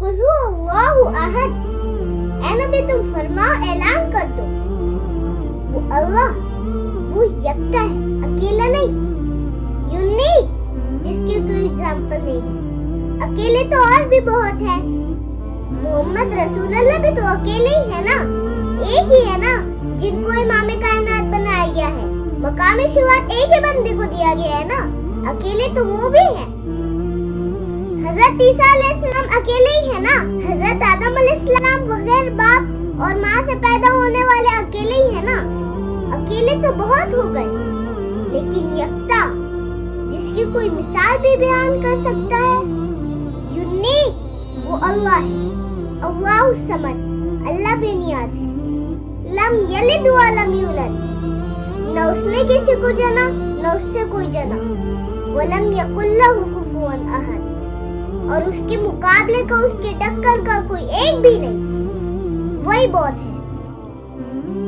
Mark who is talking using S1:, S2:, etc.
S1: कुल अल्लाहु अहद ए नबी तुम फरमाओ ऐलान कर दो वो अल्लाह वो यकता है अकेला नहीं यूनिक जिसकी कोई एग्ज़ाम्पल नहीं है अकेले तो और भी बहुत है मोहम्मद रसूलुल्लाह भी तो अकेले ही है ना एक ही है ना जिनको इमाम कायनात बनाया गया है मकाम शुरुआत एक ही बंदे को दिया गया है ना अकेले तो वो भी है हज़रत ईसा अलैहिस्सलाम अकेले बगैर बाप और माँ से पैदा होने वाले अकेले ही है ना? अकेले तो बहुत हो गए। लेकिन यकता, जिसकी कोई मिसाल भी बयान कर सकता है यूनिक वो अल्लाह है। अल्लाह समद अल्लाह बेनियाज है। लम यलिद व लम यूलद। न उसने किसी को जना, न उससे कोई जना। वलम यकुल्लहु कुफुवन अहद। और उसके मुकाबले का, उसके टक्कर का कोई एक भी नहीं। वही बहुत है।